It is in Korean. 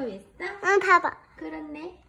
왜 써? 응, 봐봐. 그렇네.